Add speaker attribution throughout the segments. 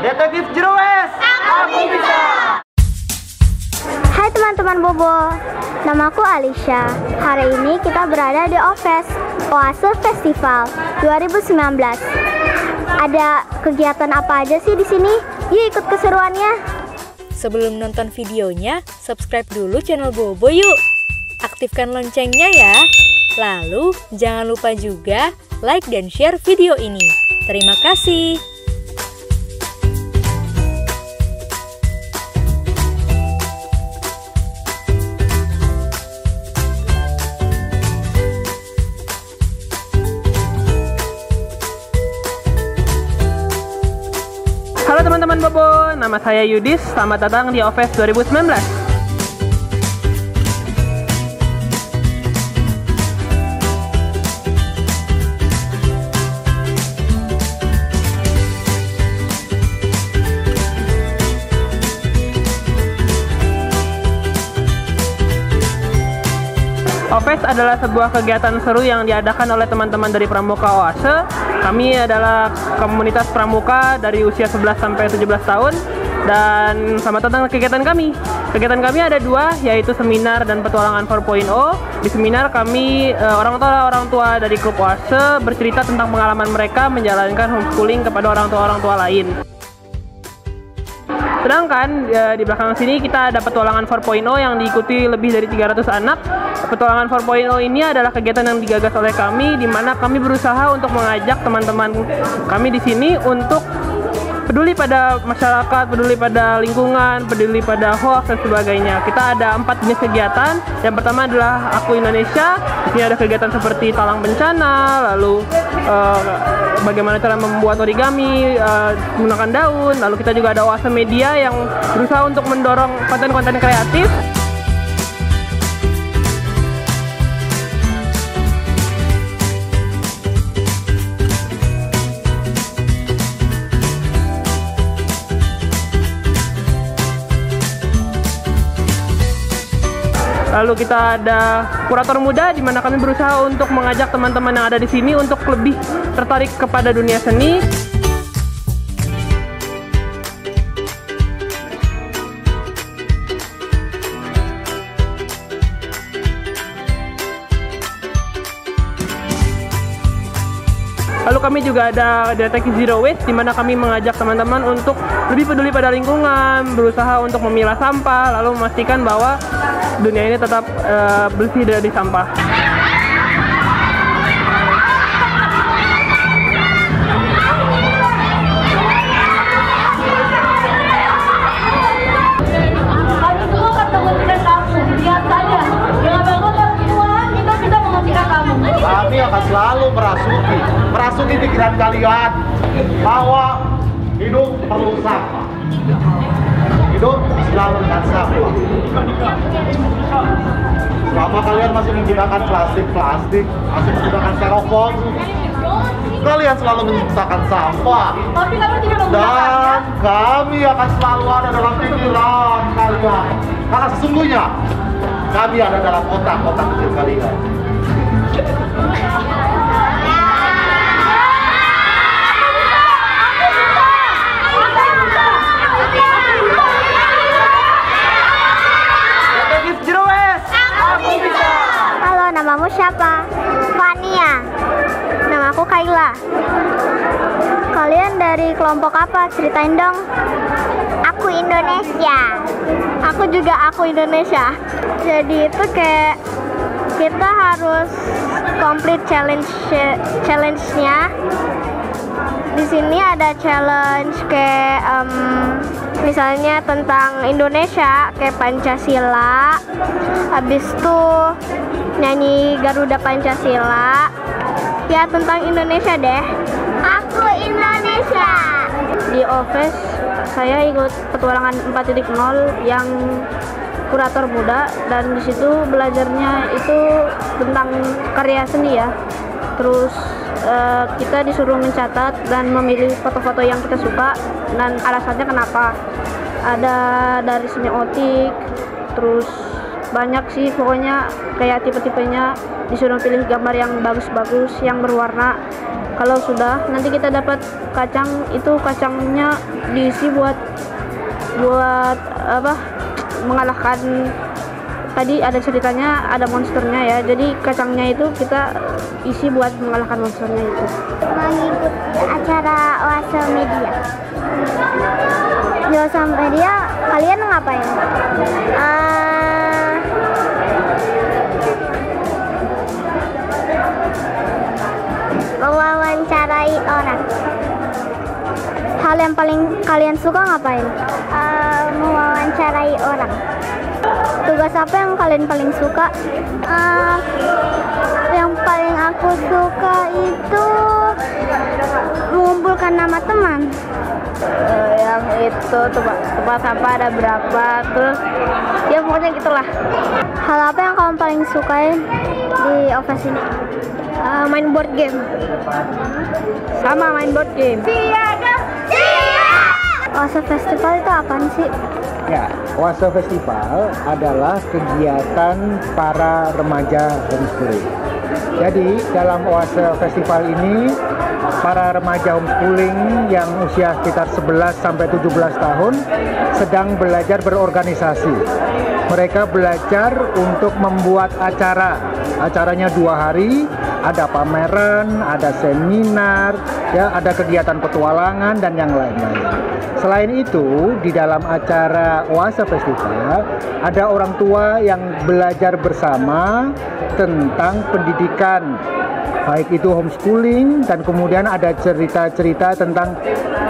Speaker 1: Detektif Jeroes, aku bisa.
Speaker 2: Hai teman-teman Bobo, namaku Alicia. Hari ini kita berada di OFES, Oase Festival 2019. Ada kegiatan apa aja sih di sini? Yuk ikut keseruannya.
Speaker 3: Sebelum nonton videonya, subscribe dulu channel Bobo yuk. Aktifkan loncengnya ya. Lalu, jangan lupa juga like dan share video ini. Terima kasih.
Speaker 1: Halo teman-teman Bobo, nama saya Yudis. Selamat datang di OFES 2019. OFES adalah sebuah kegiatan seru yang diadakan oleh teman-teman dari Pramuka Oase. Kami adalah komunitas pramuka dari usia 11 sampai 17 tahun dan selamat datang ke kegiatan kami. Kegiatan kami ada dua, yaitu seminar dan petualangan 4.0. Di seminar kami eh, orang tua orang tua dari klub Oase bercerita tentang pengalaman mereka menjalankan homeschooling kepada orang tua orang tua lain. Sedangkan eh, di belakang sini kita ada petualangan 4.0 yang diikuti lebih dari 300 anak. Petualangan 4.0 ini adalah kegiatan yang digagas oleh kami di mana kami berusaha untuk mengajak teman-teman kami di sini untuk peduli pada masyarakat, peduli pada lingkungan, peduli pada hoax dan sebagainya. Kita ada empat jenis kegiatan. Yang pertama adalah Aku Indonesia. Di sini ada kegiatan seperti talang bencana, lalu eh, bagaimana cara membuat origami eh, menggunakan daun. Lalu kita juga ada Oase Media yang berusaha untuk mendorong konten-konten kreatif. Lalu kita ada kurator muda di mana kami berusaha untuk mengajak teman-teman yang ada di sini untuk lebih tertarik kepada dunia seni. Lalu kami juga ada deteksi zero waste di mana kami mengajak teman-teman untuk lebih peduli pada lingkungan, berusaha untuk memilah sampah, lalu memastikan bahwa dunia ini tetap eh, bersih dari sampah.
Speaker 4: Masih menggunakan plastik-plastik, masih menggunakan styrofoam, kalian selalu menciptakan sampah.
Speaker 5: Tapi kami tidak menggunakannya.
Speaker 4: Dan kami akan selalu ada dalam pikiran kalian. Karena sesungguhnya kami ada dalam otak-otak kecil kalian.
Speaker 1: Detektif Jeroes, aku bisa.
Speaker 2: Halo, namamu siapa? Fania. Namaku Kaila. Kalian dari kelompok apa? Ceritain dong. Aku Indonesia. Aku juga aku Indonesia. Jadi itu kayak kita harus complete challenge challenge-nya. Di sini ada challenge kayak em, misalnya tentang Indonesia kayak Pancasila. Habis itu nyanyi Garuda Pancasila. Ya tentang Indonesia deh. Aku Indonesia. Di OVES saya ikut petualangan 4.0 yang kurator muda dan di situ belajarnya itu tentang karya seni ya. Terus eh, kita disuruh mencatat dan memilih foto-foto yang kita suka dan alasannya kenapa. Ada dari semiotik, terus banyak sih pokoknya kayak tipe-tipenya disuruh pilih gambar yang bagus-bagus yang berwarna
Speaker 6: kalau sudah nanti kita dapat kacang itu kacangnya diisi buat buat apa mengalahkan tadi ada ceritanya ada monsternya ya jadi kacangnya itu kita isi buat mengalahkan monsternya itu
Speaker 2: mengikuti acara Oase Media. Di Media kalian ngapain? Eh, mewawancarai orang.
Speaker 6: hal yang paling kalian suka ngapain
Speaker 2: Eh, mewawancarai orang.
Speaker 6: tugas apa yang kalian paling suka
Speaker 2: Eh, yang paling aku suka itu mengumpulkan nama teman.
Speaker 6: Eh, yang itu tempat tempat apa ada berapa terus ya pokoknya gitulah hal apa yang kamu paling sukain di office ini Eh, main board game sama main board game Oase Festival itu apaan sih?
Speaker 7: Ya, Oase Festival adalah kegiatan para remaja homeschooling. Jadi, dalam Oase Festival ini, para remaja homeschooling yang usia sekitar 11 sampai 17 tahun sedang belajar berorganisasi. Mereka belajar untuk membuat acara. Acaranya dua hari, ada pameran, ada seminar, ya, ada kegiatan petualangan dan yang lain-lain. Selain itu, di dalam acara Oase Festival ada orang tua yang belajar bersama tentang pendidikan baik itu homeschooling dan kemudian ada cerita-cerita tentang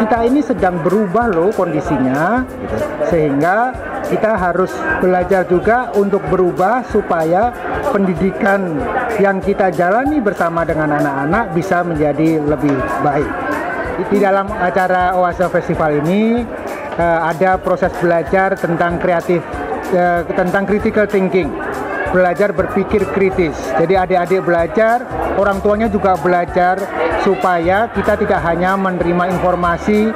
Speaker 7: kita ini sedang berubah loh kondisinya gitu. sehingga kita harus belajar juga untuk berubah supaya pendidikan yang kita jalani bersama dengan anak-anak bisa menjadi lebih baik. Di dalam acara Oase Festival ini eh, ada proses belajar tentang kreatif eh, tentang critical thinking. Belajar berpikir kritis. Jadi adik-adik belajar orang tuanya juga belajar supaya kita tidak hanya menerima informasi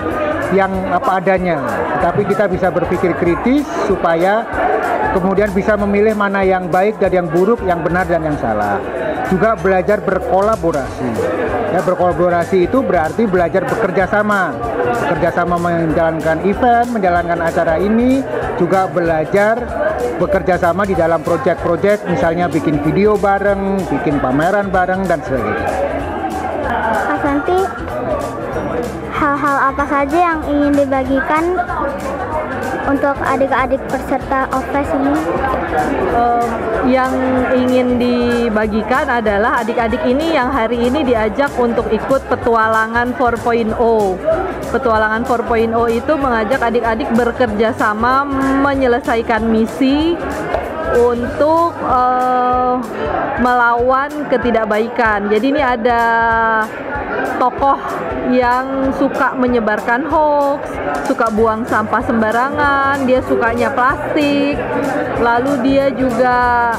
Speaker 7: yang apa adanya. Tapi kita bisa berpikir kritis supaya kemudian bisa memilih mana yang baik dan yang buruk yang benar dan yang salah. Juga belajar berkolaborasi. Ya berkolaborasi itu berarti belajar bekerja sama. Bekerja sama menjalankan event menjalankan acara ini juga belajar bekerja sama di dalam proyek-proyek misalnya bikin video bareng bikin pameran bareng dan sebagainya.
Speaker 6: Kak Santi, hal-hal apa saja yang ingin dibagikan untuk adik-adik peserta OVES ini?
Speaker 8: Eh, yang ingin dibagikan adalah adik-adik ini yang hari ini diajak untuk ikut petualangan 4.0. Petualangan 4.0 itu mengajak adik-adik bekerja sama menyelesaikan misi untuk eh, melawan ketidakbaikan. Jadi ini ada tokoh yang suka menyebarkan hoax, suka buang sampah sembarangan, dia sukanya plastik, lalu dia juga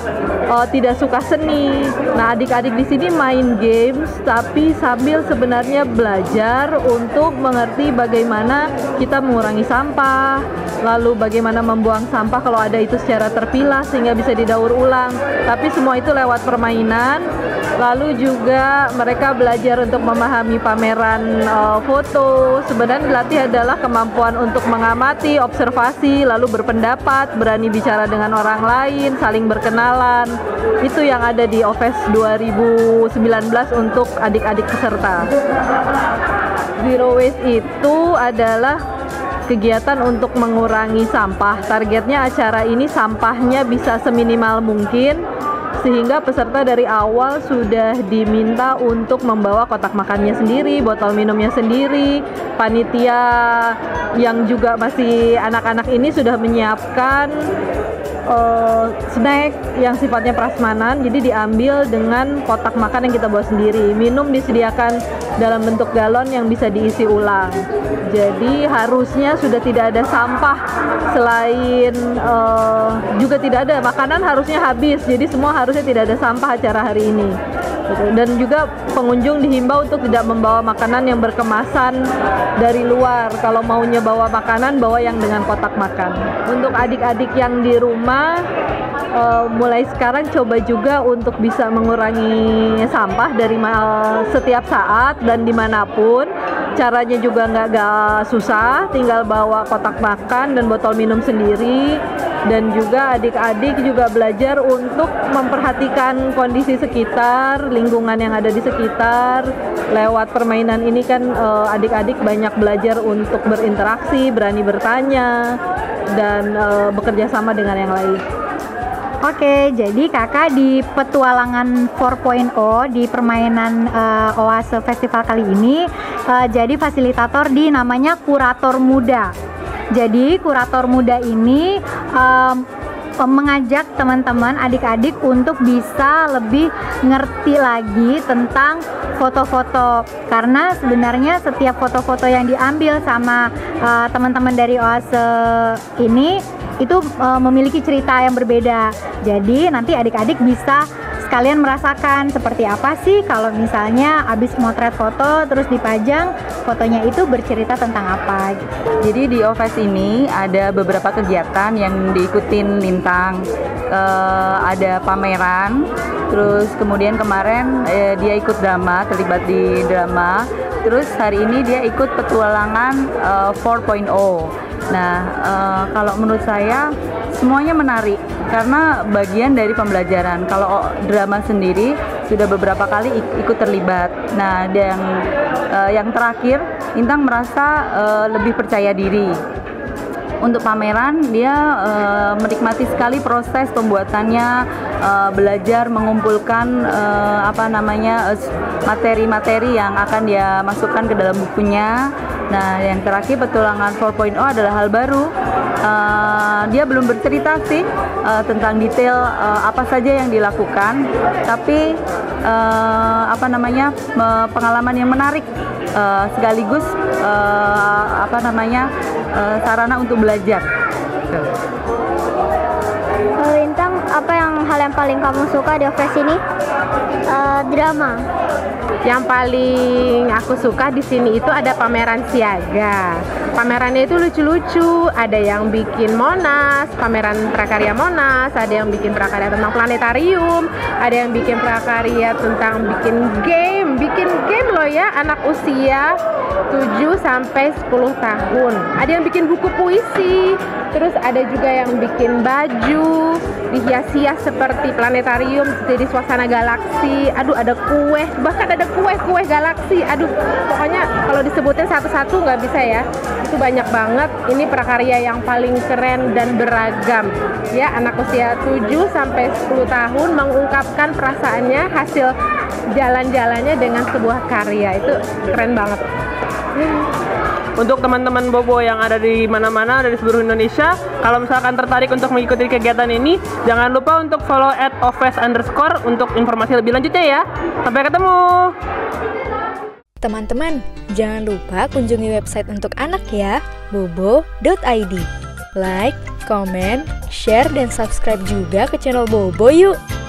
Speaker 8: eh, tidak suka seni. Nah, adik-adik di sini main games, tapi sambil sebenarnya belajar untuk mengerti bagaimana kita mengurangi sampah, lalu bagaimana membuang sampah kalau ada itu secara terpilah sehingga bisa didaur ulang. Tapi semua itu lewat permainan. Lalu juga mereka belajar untuk memahami pameran eh, foto. Sebenarnya dilatih adalah kemampuan untuk mengamati, observasi, lalu berpendapat, berani bicara dengan orang lain, saling berkenalan. Itu yang ada di OVES 2019 untuk adik-adik peserta. Zero waste itu adalah kegiatan untuk mengurangi sampah. Targetnya acara ini sampahnya bisa seminimal mungkin sehingga peserta dari awal sudah diminta untuk membawa kotak makannya sendiri, botol minumnya sendiri. Panitia yang juga masih anak-anak ini sudah menyiapkan eh, snack yang sifatnya prasmanan jadi diambil dengan kotak makan yang kita bawa sendiri. Minum disediakan dalam bentuk galon yang bisa diisi ulang. Jadi harusnya sudah tidak ada sampah selain eh, juga tidak ada. Makanan harusnya habis jadi semua harusnya tidak ada sampah acara hari ini. Dan juga pengunjung dihimbau untuk tidak membawa makanan yang berkemasan dari luar. Kalau maunya bawa makanan, bawa yang dengan kotak makan. Untuk adik-adik yang di rumah, uh, mulai sekarang coba juga untuk bisa mengurangi sampah dari setiap saat dan di mana pun. Caranya juga nggak susah, tinggal bawa kotak makan dan botol minum sendiri dan juga adik-adik juga belajar untuk memperhatikan kondisi sekitar, lingkungan yang ada di sekitar. Lewat permainan ini kan eh, adik-adik banyak belajar untuk berinteraksi, berani bertanya, dan uh, bekerja sama dengan yang lain.
Speaker 9: Oke, jadi kakak di petualangan 4.0 di permainan uh, Oase Festival kali ini uh, jadi fasilitator di namanya kurator muda. Jadi kurator muda ini um, mengajak teman-teman adik-adik untuk bisa lebih ngerti lagi tentang foto-foto karena sebenarnya setiap foto-foto yang diambil sama uh, teman-teman dari Oase ini itu uh, memiliki cerita yang berbeda. Jadi nanti adik-adik bisa kalian merasakan seperti apa sih kalau misalnya habis motret foto terus dipajang fotonya itu bercerita tentang apa.
Speaker 10: Jadi di OVES ini ada beberapa kegiatan yang diikutin Lintang. Uh, ada pameran, terus kemudian kemarin eh, dia ikut drama, terlibat di drama. Terus hari ini dia ikut petualangan uh, 4.0. Nah, uh, kalau menurut saya semuanya menarik karena bagian dari pembelajaran. Kalau drama sendiri sudah beberapa kali ikut terlibat. Nah, yang uh, yang terakhir Intang merasa uh, lebih percaya diri. Untuk pameran dia uh, menikmati sekali proses pembuatannya, uh, belajar mengumpulkan uh, apa namanya materi-materi yang akan dia masukkan ke dalam bukunya. Nah, yang terakhir petualangan 4.0 adalah hal baru uh, dia belum bercerita sih uh, tentang detail uh, apa saja yang dilakukan, tapi uh, apa namanya pengalaman yang menarik uh, sekaligus uh, apa namanya uh, sarana untuk belajar.
Speaker 2: Lintang, apa yang hal yang paling kamu suka di office ini?
Speaker 11: Uh, drama. Yang paling aku suka di sini itu ada pameran siaga. Pamerannya itu lucu-lucu, ada yang bikin Monas, pameran prakarya Monas, ada yang bikin prakarya tentang planetarium, ada yang bikin prakarya tentang bikin game, bikin game loh ya anak usia 7 sampai 10 tahun. Ada yang bikin buku puisi, terus ada juga yang bikin baju dihias-hias seperti planetarium jadi suasana galaksi. Aduh ada kue, bahkan ada kue-kue galaksi. Aduh pokoknya kalau disebutin satu-satu nggak bisa ya. Itu banyak banget. Ini prakarya yang paling keren dan beragam. Ya anak usia 7 sampai 10 tahun mengungkapkan perasaannya hasil jalan-jalannya dengan sebuah karya. Itu keren banget
Speaker 1: untuk teman-teman Bobo yang ada di mana-mana dari seluruh Indonesia, kalau misalkan tertarik untuk mengikuti kegiatan ini, jangan lupa untuk follow at office underscore untuk informasi lebih lanjutnya ya. Sampai ketemu!
Speaker 3: Teman-teman, jangan lupa kunjungi website untuk anak ya, bobo.id. Like, comment, share, dan subscribe juga ke channel Bobo yuk!